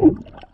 you